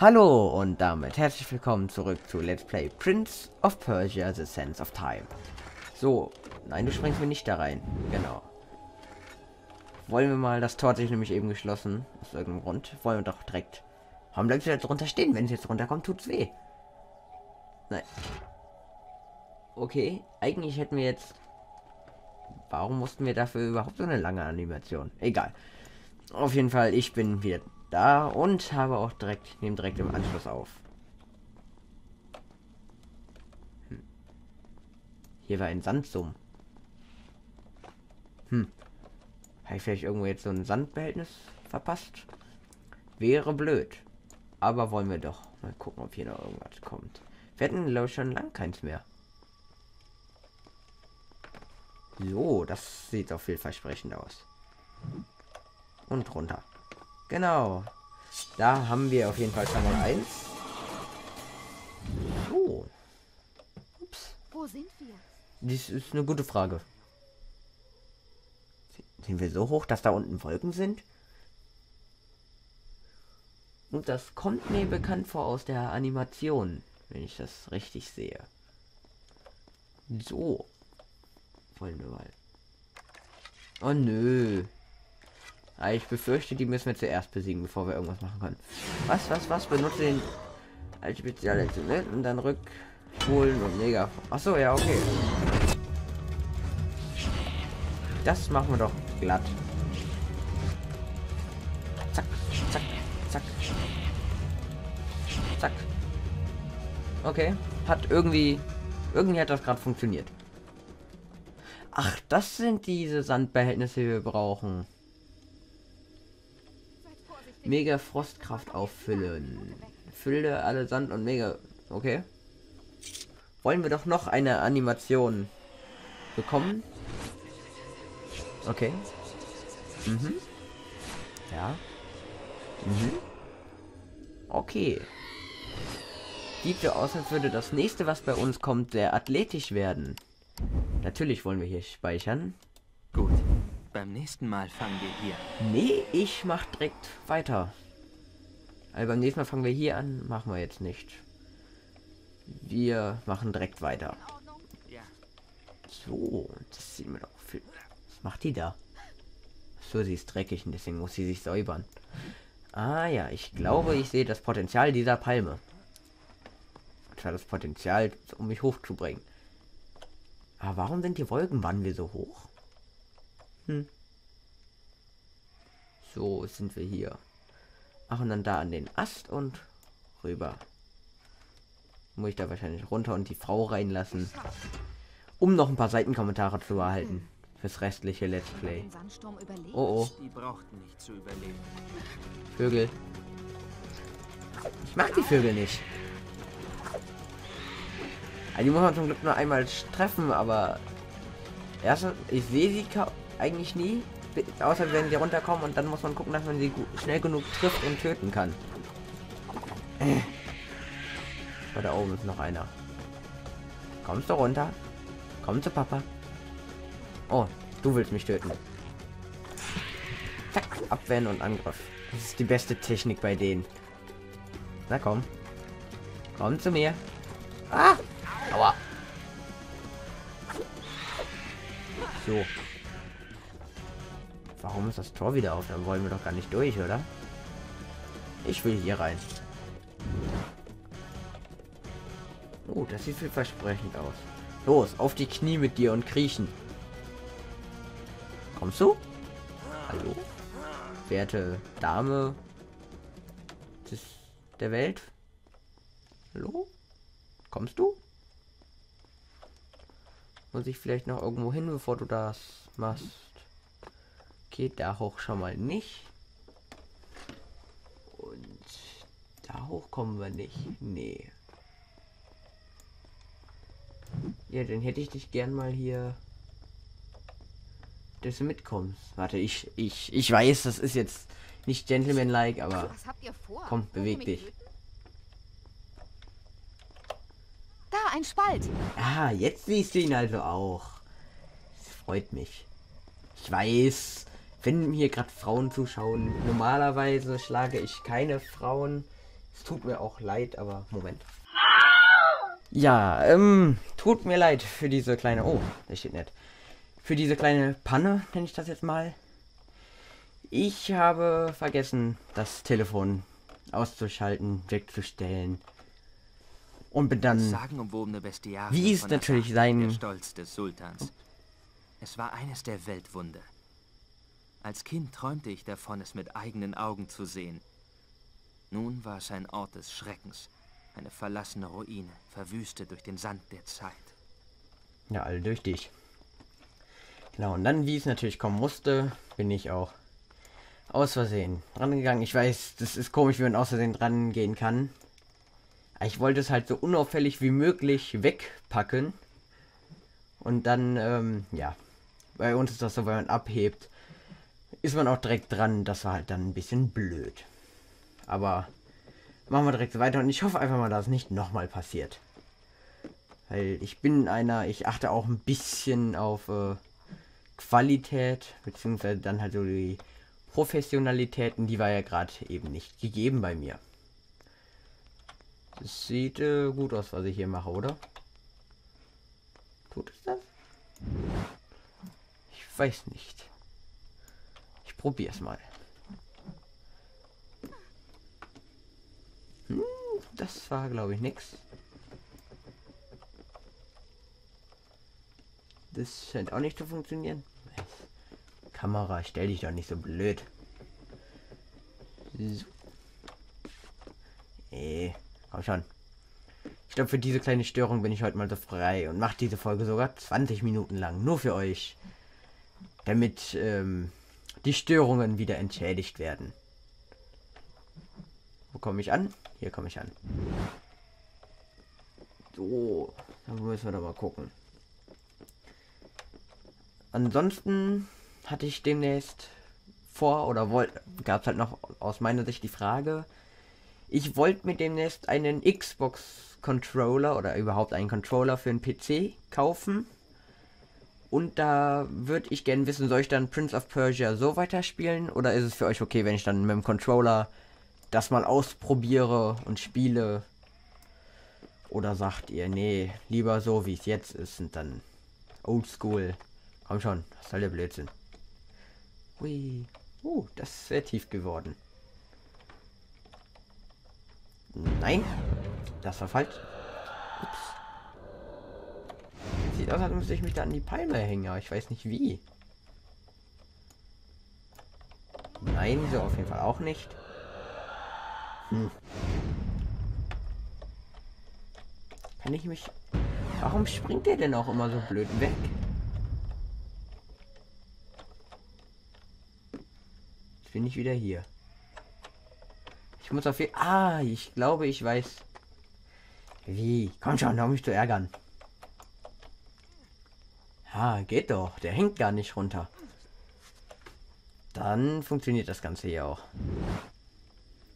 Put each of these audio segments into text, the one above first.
Hallo und damit herzlich willkommen zurück zu Let's Play Prince of Persia The Sense of Time. So, nein, du springst mir nicht da rein. Genau. Wollen wir mal, das Tor hat sich nämlich eben geschlossen, aus irgendeinem Grund. Wollen wir doch direkt. Warum bleibst du jetzt drunter stehen? Wenn es jetzt runterkommt, tut's weh. Nein. Okay, eigentlich hätten wir jetzt... Warum mussten wir dafür überhaupt so eine lange Animation? Egal. Auf jeden Fall, ich bin wieder da und habe auch direkt, nehme direkt im Anschluss auf. Hm. Hier war ein Sandsumm. Hm. Habe ich vielleicht irgendwo jetzt so ein Sandbehältnis verpasst? Wäre blöd. Aber wollen wir doch mal gucken, ob hier noch irgendwas kommt. Wir hatten, glaube ich, schon lang keins mehr. So, das sieht auf vielversprechend aus. Und runter. Genau. Da haben wir auf jeden Fall schon mal eins. So. Ups. Wo sind wir? Das ist eine gute Frage. Sind wir so hoch, dass da unten Wolken sind? Und das kommt mir bekannt vor aus der Animation, wenn ich das richtig sehe. So. Wollen wir mal. Oh nö. Ah, ich befürchte, die müssen wir zuerst besiegen, bevor wir irgendwas machen können. Was, was, was? Benutze den als Spezialaktion ne? und dann rückspulen und mega. Achso, ja, okay. Das machen wir doch glatt. Zack, zack, zack. Zack. Okay. Hat irgendwie. Irgendwie hat das gerade funktioniert. Ach, das sind diese Sandbehältnisse, die wir brauchen. Mega Frostkraft auffüllen. Fülle alle Sand und Mega. Okay. Wollen wir doch noch eine Animation bekommen? Okay. Mhm. Ja. Mhm. Okay. Sieht so aus, als würde das nächste, was bei uns kommt, sehr athletisch werden. Natürlich wollen wir hier speichern. Gut. Beim nächsten Mal fangen wir hier. Nee, ich mach direkt weiter. Also beim nächsten Mal fangen wir hier an, machen wir jetzt nicht. Wir machen direkt weiter. So, das sieht mir doch viel. Was macht die da? So, sie ist dreckig und deswegen muss sie sich säubern. Ah ja, ich glaube, ich sehe das Potenzial dieser Palme. Und zwar das Potenzial, um mich hochzubringen. Aber warum sind die Wolkenbahnen wir so hoch? Hm. So sind wir hier. Ach, und dann da an den Ast und rüber. Muss ich da wahrscheinlich runter und die Frau reinlassen. Um noch ein paar Seitenkommentare zu erhalten. Fürs restliche Let's Play. Oh oh, Die brauchten nicht zu überleben. Vögel. Ich mag die Vögel nicht. Die muss man zum Glück nur einmal treffen, aber erst ich sehe sie eigentlich nie, außer wenn sie runterkommen und dann muss man gucken, dass man sie schnell genug trifft und töten kann. Aber da oben ist noch einer. Kommst du runter? Komm zu Papa. Oh, du willst mich töten. Zack, abwehren und Angriff. Das ist die beste Technik bei denen. Na komm. Komm zu mir. Ah! Aua. So. Warum ist das Tor wieder auf? Dann wollen wir doch gar nicht durch, oder? Ich will hier rein. Oh, das sieht vielversprechend aus. Los, auf die Knie mit dir und kriechen. Kommst du? Hallo? Werte Dame des, der Welt? Hallo? Kommst du? Muss ich vielleicht noch irgendwo hin, bevor du das machst? Geht da hoch schon mal nicht. Und da hoch kommen wir nicht. Nee. Ja, dann hätte ich dich gern mal hier. Dass du mitkommst. Warte, ich, ich, ich weiß, das ist jetzt nicht gentlemanlike, aber komm, beweg dich. Da, ein Spalt. Ah, jetzt siehst du ihn also auch. Das freut mich. Ich weiß, wenn hier gerade Frauen zuschauen, normalerweise schlage ich keine Frauen. Es tut mir auch leid, aber Moment. Ja, ähm, tut mir leid für diese kleine. Oh, das steht nett. Für diese kleine Panne, nenne ich das jetzt mal. Ich habe vergessen, das Telefon auszuschalten, wegzustellen. Und bin dann. Sagenumwobene Bestiarien Wie es natürlich sein- Der Stolz des Sultans. Es war eines der Weltwunder. Als Kind träumte ich davon, es mit eigenen Augen zu sehen. Nun war es ein Ort des Schreckens. Eine verlassene Ruine, verwüstet durch den Sand der Zeit. Ja, alle durch dich. Genau, und dann, wie es natürlich kommen musste, bin ich auch aus Versehen rangegangen. Ich weiß, das ist komisch, wie man aus Versehen rangehen kann. Aber Ich wollte es halt so unauffällig wie möglich wegpacken. Und dann, ähm, ja. Bei uns ist das so, wenn man abhebt, ist man auch direkt dran. Das war halt dann ein bisschen blöd. Aber machen wir direkt weiter und ich hoffe einfach mal, dass es nicht nochmal passiert. Weil ich bin einer, ich achte auch ein bisschen auf äh, Qualität, beziehungsweise dann halt so die Professionalitäten, die war ja gerade eben nicht gegeben bei mir. Das sieht äh, gut aus, was ich hier mache, oder? Tut es das? Ich weiß nicht. Es mal. Hm, das war, glaube ich, nix. Das scheint auch nicht zu funktionieren. Kamera, stell dich doch nicht so blöd. So. Eh, komm schon. Ich glaube, für diese kleine Störung bin ich heute mal so frei und mache diese Folge sogar 20 Minuten lang. Nur für euch. Damit ähm, die Störungen wieder entschädigt werden. Wo komme ich an? Hier komme ich an. So, dann müssen wir doch mal gucken. Ansonsten hatte ich demnächst vor oder wollte, gab es halt noch aus meiner Sicht die Frage, ich wollte mir demnächst einen Xbox Controller oder überhaupt einen Controller für einen PC kaufen. Und da würde ich gerne wissen, soll ich dann Prince of Persia so weiterspielen oder ist es für euch okay, wenn ich dann mit dem Controller das mal ausprobiere und spiele? Oder sagt ihr, nee, lieber so wie es jetzt ist und dann oldschool. Komm schon, was soll der Blödsinn? Hui. Uh, das ist sehr tief geworden. Nein, das war falsch. Ups. Sieht aus, als müsste ich mich da an die Palme hängen, aber ich weiß nicht wie. Nein, so auf jeden Fall auch nicht. Hm. Kann ich mich... Warum springt der denn auch immer so blöd weg? Jetzt bin ich wieder hier. Ich muss auf jeden Ah, ich glaube, ich weiß. Wie? Komm schon, hör mich zu ärgern. Ja, geht doch. Der hängt gar nicht runter. Dann funktioniert das Ganze hier auch.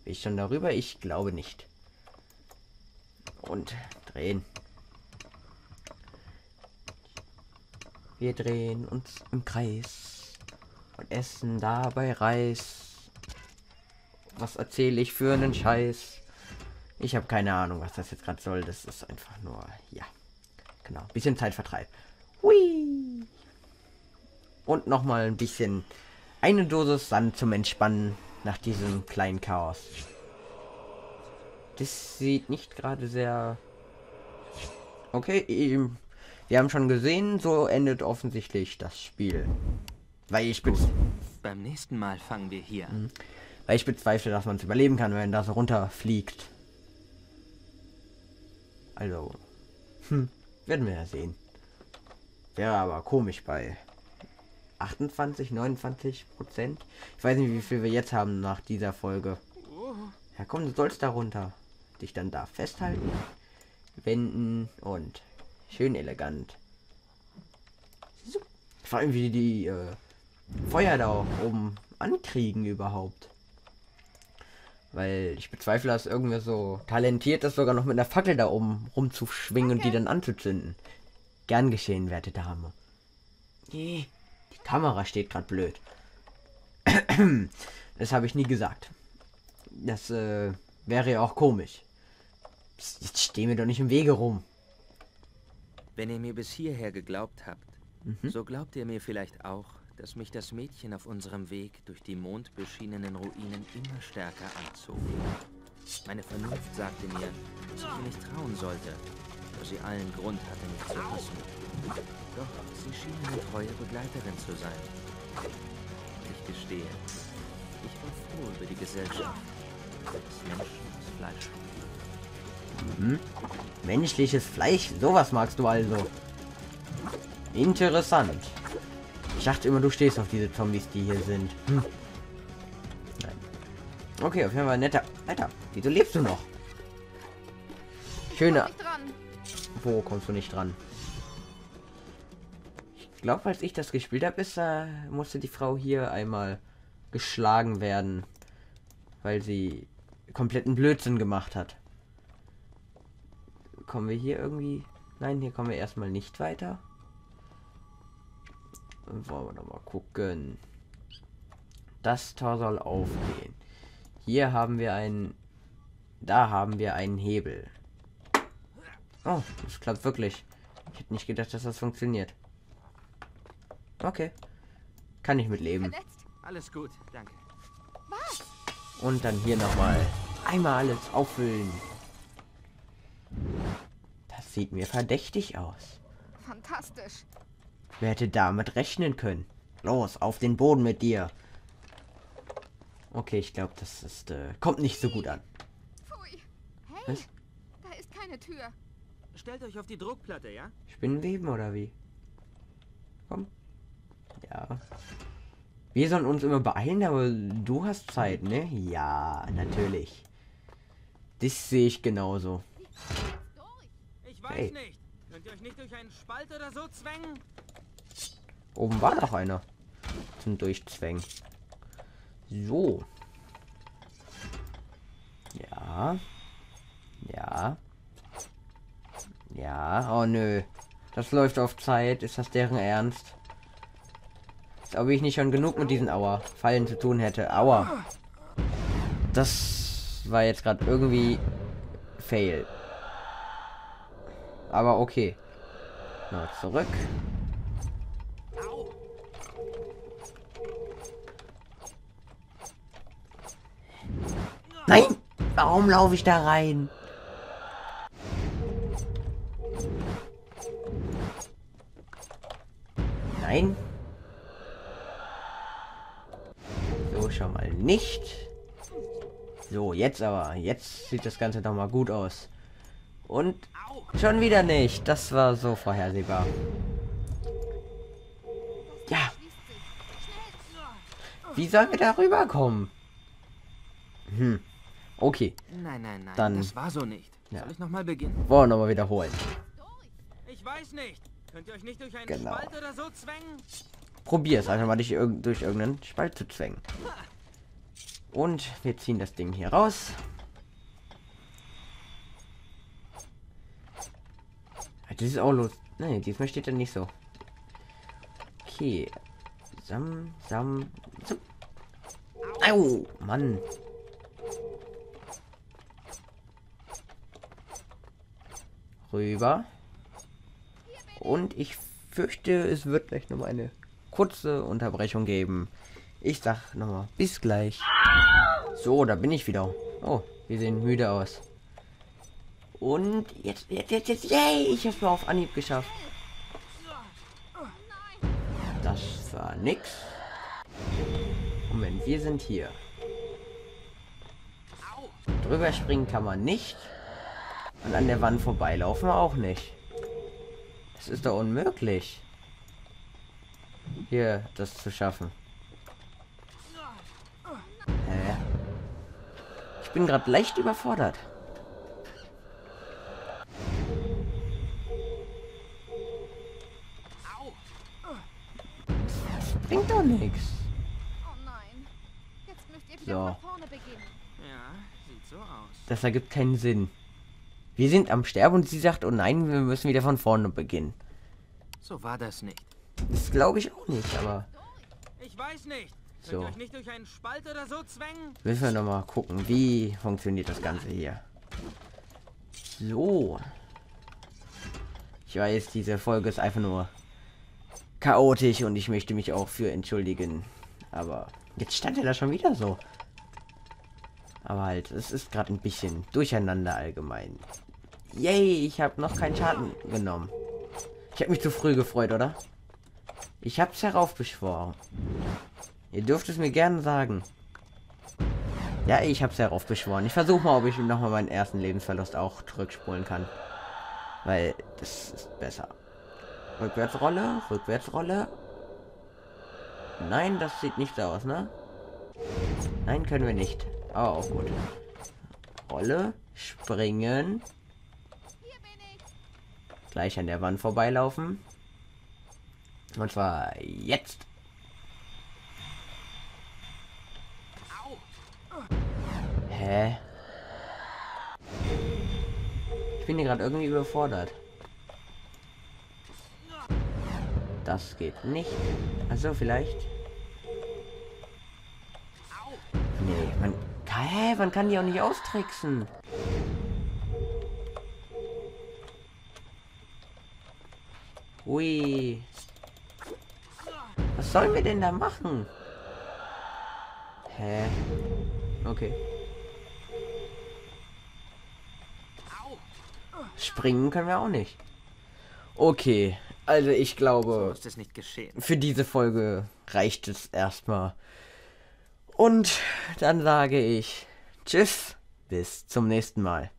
Bin ich schon darüber? Ich glaube nicht. Und drehen. Wir drehen uns im Kreis und essen dabei Reis. Was erzähle ich für einen Scheiß? Ich habe keine Ahnung, was das jetzt gerade soll. Das ist einfach nur, ja, genau, bisschen Zeitvertreib. Hui. Und nochmal ein bisschen eine Dosis Sand zum Entspannen nach diesem kleinen Chaos. Das sieht nicht gerade sehr... Okay, ähm, wir haben schon gesehen, so endet offensichtlich das Spiel. Weil ich, bez Beim nächsten Mal fangen wir hier an. weil ich bezweifle, dass man es überleben kann, wenn das runterfliegt. Also, hm, werden wir ja sehen. Wäre aber komisch bei 28, 29 Prozent. Ich weiß nicht, wie viel wir jetzt haben nach dieser Folge. Ja, komm, du sollst da runter. Dich dann da festhalten, wenden und schön elegant. Vor allem, wie die äh, Feuer da oben ankriegen überhaupt. Weil ich bezweifle, dass irgendwer so talentiert ist, sogar noch mit einer Fackel da oben rumzuschwingen und die dann anzuzünden. Gern geschehen, werte Dame. Nee, die Kamera steht gerade blöd. das habe ich nie gesagt. Das, äh, Wäre ja auch komisch. Jetzt stehen wir doch nicht im Wege rum. Wenn ihr mir bis hierher geglaubt habt, Mhm. so glaubt ihr mir vielleicht auch, dass mich das Mädchen auf unserem Weg durch die mondbeschienenen Ruinen immer stärker anzog. Meine Vernunft sagte mir, dass ich ihr nicht trauen sollte, da sie allen Grund hatte, mich zu hassen. Doch sie schien eine treue Begleiterin zu sein. Ich gestehe, ich war froh über die Gesellschaft des Menschen aus Fleisch. Menschliches Fleisch, sowas magst du also. Interessant. Ich dachte immer, du stehst auf diese Zombies, die hier sind. Hm. Nein. Okay, auf jeden Fall netter. Alter, wieso lebst du noch? Schöner. Wo kommst du nicht dran? Ich glaube, als ich das gespielt habe, ist äh, musste die Frau hier einmal geschlagen werden, weil sie kompletten Blödsinn gemacht hat. Kommen wir hier irgendwie? Nein, hier kommen wir erstmal nicht weiter. Wollen wir noch mal gucken. Das Tor soll aufgehen. Hier haben wir einen. Da haben wir einen Hebel. Oh, das klappt wirklich. Ich hätte nicht gedacht, dass das funktioniert. Okay. Kann ich mitleben. Alles gut, danke. Was? Und dann hier nochmal einmal alles auffüllen. Das sieht mir verdächtig aus. Fantastisch. Wer hätte damit rechnen können? Los, auf den Boden mit dir. Okay, ich glaube, das ist äh, kommt nicht so gut an. Pfui. Hey, Was? da ist keine Tür. Stellt euch auf die Druckplatte, ja? Spinnenweben oder wie? Komm. Ja. Wir sollen uns immer beeilen, aber du hast Zeit, ne? Ja, natürlich. Das sehe ich genauso. Ich weiß Hey. nicht. Könnt ihr euch nicht durch einen Spalt oder so zwängen? Oben war noch einer. Zum Durchzwängen. So. Ja. Ja. Ja. Oh nö. Das läuft auf Zeit. Ist das deren Ernst? Als ob ich nicht schon genug mit diesen Aua Fallen zu tun hätte. Aua. Das war jetzt gerade irgendwie fail. Aber okay. Na, zurück. Nein! Warum laufe ich da rein? Nein. So, schon mal nicht. So, jetzt aber. Jetzt sieht das Ganze doch mal gut aus. Und schon wieder nicht. Das war so vorhersehbar. Ja, wie sollen wir da rüberkommen? Hm. Okay, Nein, nein, nein. Dann- Das war so nicht. Ja. Soll ich nochmal beginnen? wollen wir nochmal wiederholen. Ich weiß nicht. Könnt ihr euch nicht durch einen Genau. Spalt oder so zwängen? Probier es einfach mal dich irg durch irgendeinen Spalt zu zwängen. Und wir ziehen das Ding hier raus. Das ist auch los. Nein, diesmal steht er nicht so. Okay. Sam, sam, sam. Au, Mann. Rüber. Und ich fürchte, es wird gleich noch mal eine kurze Unterbrechung geben. Ich sag nochmal, bis gleich. So, da bin ich wieder. Oh, wir sehen müde aus. Und jetzt, jetzt, jetzt, jetzt, yay, ich hab's mal auf Anhieb geschafft. Das war nix. Moment, wir sind hier. Drüber springen kann man nicht. Und an der Wand vorbeilaufen auch nicht. Das ist doch unmöglich. Hier, das zu schaffen. Hä? Ich bin gerade leicht überfordert. Das bringt doch nichts. Oh nein. Jetzt müsst ihr wieder So. von vorne beginnen. Ja, sieht so aus. Das ergibt keinen Sinn. Wir sind am Sterben und sie sagt, oh nein, wir müssen wieder von vorne beginnen. So war das nicht. Das glaube ich auch nicht, aber Ich weiß nicht. So. nicht durch einen Spalt oder so zwängen? Müssen wir noch mal gucken, wie funktioniert das Ganze hier. So. Ich weiß, diese Folge ist einfach nur chaotisch und ich möchte mich auch für entschuldigen. Aber jetzt stand er da schon wieder so. Aber halt, es ist gerade ein bisschen durcheinander allgemein. Yay, ich habe noch keinen Schaden genommen. Ich habe mich zu früh gefreut, oder? Ich hab's heraufbeschworen. Ihr dürft es mir gerne sagen. Ja, ich hab's heraufbeschworen. Ich versuche mal, ob ich noch mal meinen ersten Lebensverlust auch zurückspulen kann. Weil das ist besser. Rückwärtsrolle, Rückwärtsrolle. Nein, das sieht nicht so aus, ne? Nein, können wir nicht. Aber auch gut. Rolle, springen. Gleich an der Wand vorbeilaufen. Und zwar jetzt. Hä? Ich bin hier gerade irgendwie überfordert. Das geht nicht. Also vielleicht. Nee, man. Hä, man kann die auch nicht austricksen. Ui. Was sollen wir denn da machen? Hä? Okay. Springen können wir auch nicht. Okay, also ich So glaube, ist es nicht geschehen. für diese Folge reicht es erstmal. Und dann sage ich Tschüss, bis zum nächsten Mal.